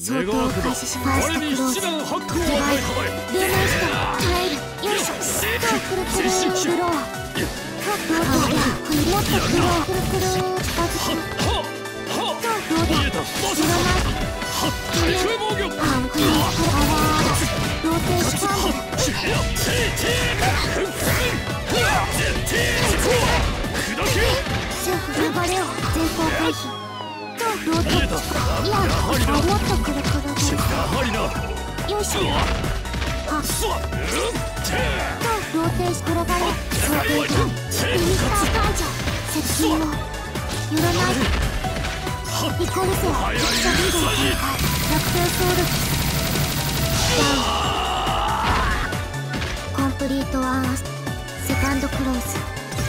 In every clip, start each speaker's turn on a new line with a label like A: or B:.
A: 相当開始しファーストクローズデバイルーメンスター耐えるよいしょくるくるくるブローどうだもっとクローくるくる近づくどうだ知らないパンクリーパワーローテーションセーフ呼ばれよ前方回避ローテーションいやもっとくるくるよいし。ょあローテーション転がれ想定外リミッター解除接近を寄らないイコルセアリクシャビードの展開楽天ソウルダウンコンプリートワンアスセカンドクローズ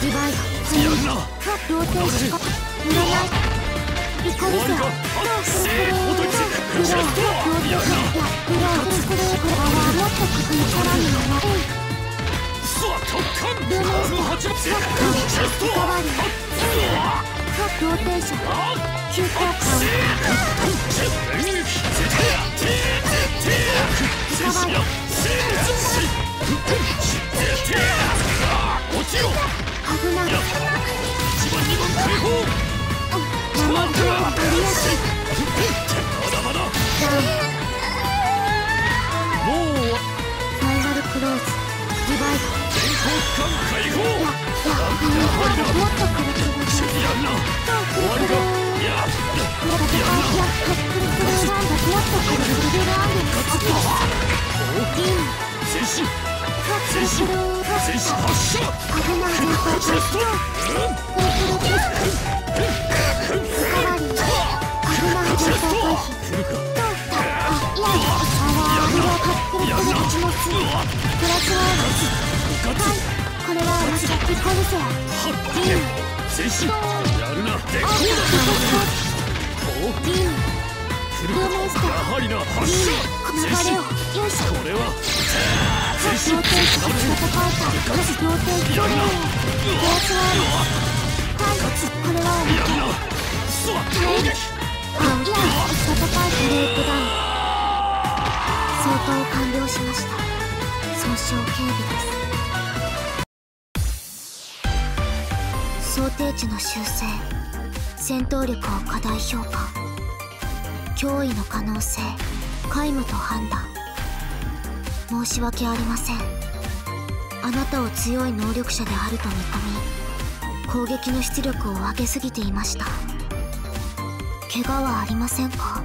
A: ディバイドツインローテーション寄らないローグローグローグローグローグローグローアワーもっと確認からにはうんルーメンスターハッカーリカバリーハッローテーション急降下取りやるくる口もつプラスワードはいこれはまさピコルセアリン
B: やるな。で
A: オープンリンフーメンスターリンこの流れをよし
B: これは
A: ハッローテーション戦ったマジローテーションプラスワードはいこれはおまけはい警備です想定値の修正戦闘力を過大評価。脅威の可能性皆無と判断。申し訳ありません。あなたを強い能力者であると見込み攻撃の出力を上げすぎていました。怪我はありませんか？